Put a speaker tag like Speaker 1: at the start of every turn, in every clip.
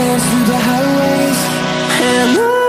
Speaker 1: dance through the highways. And I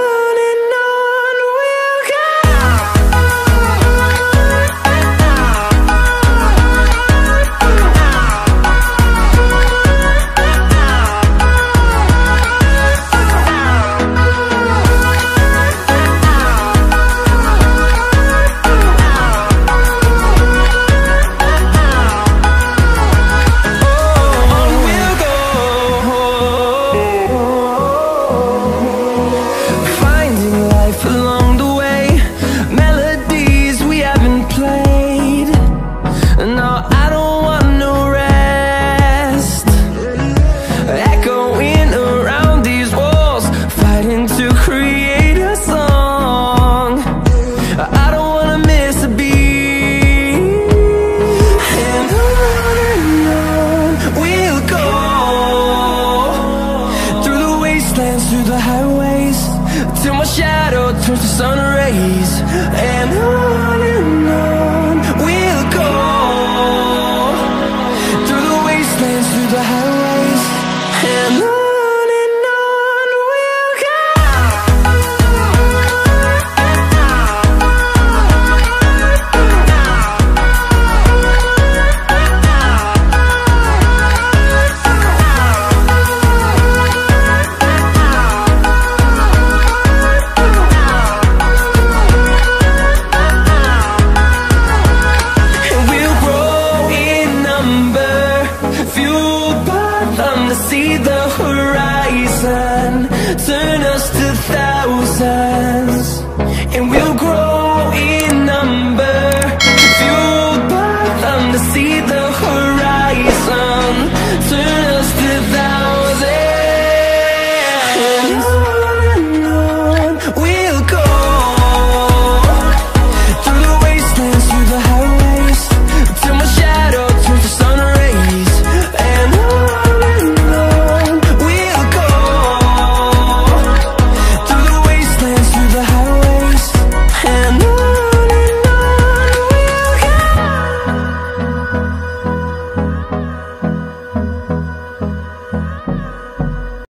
Speaker 1: to see the horizon.